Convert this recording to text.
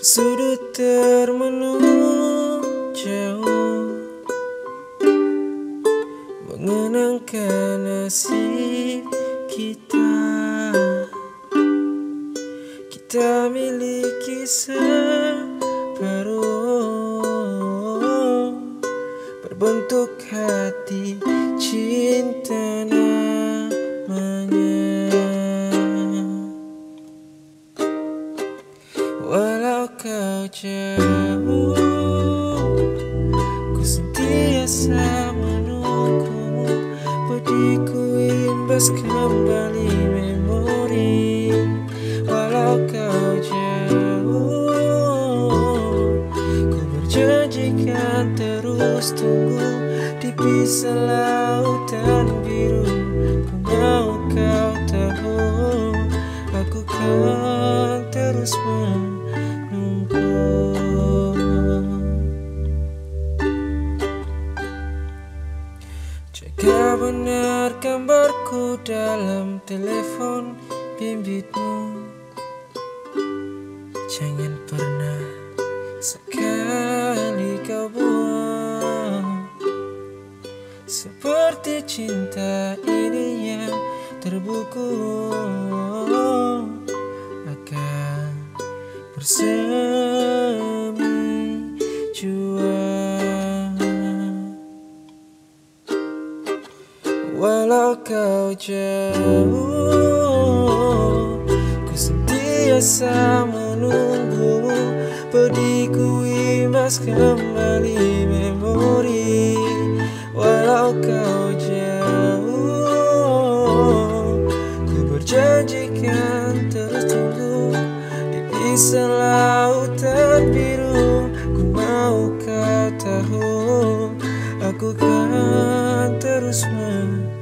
Sudut termenung jauh Mengenangkan nasib kita. Kita miliki separuh Berbentuk hati cinta kau jauh Ku sentiasa menunggumu. Pediku imbas kembali memori. Walau kau jauh Ku berjanjikan terus tunggu Di pisau lautan biru benar gambarku dalam telepon bimbitmu Jangan pernah sekali kau buang. Seperti cinta ini yang terbuku Akan bersemi Walau kau jauh Ku sentiasa menunggumu. Pediku imbas kembali memori. Walau kau jauh Ku berjanjikan terus tunggu Di pisau lautan Ku mau kau tahu Aku kan Christmas.